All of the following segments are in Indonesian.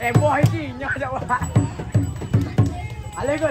Eh boy iki nyoh dak wae. Ale go,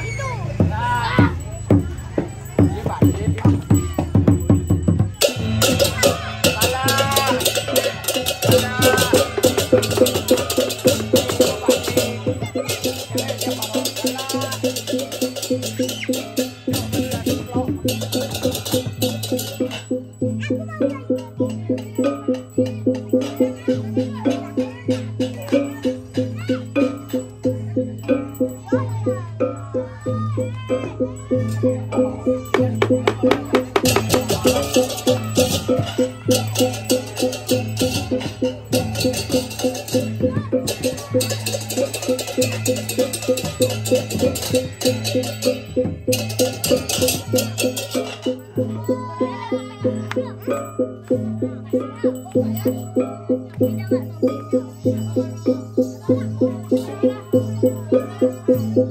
Itu. Nah. Dia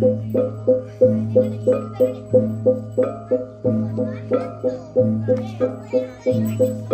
Thank you.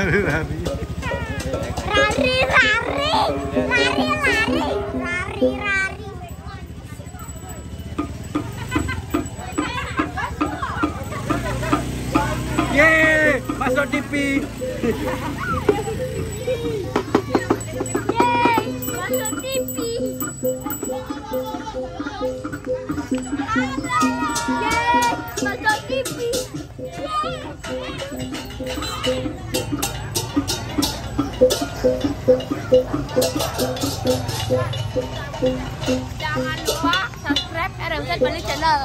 Rari rari. Rari lari. Masuk TV. Masuk. Jangan lupa subscribe RMZ Bali Channel.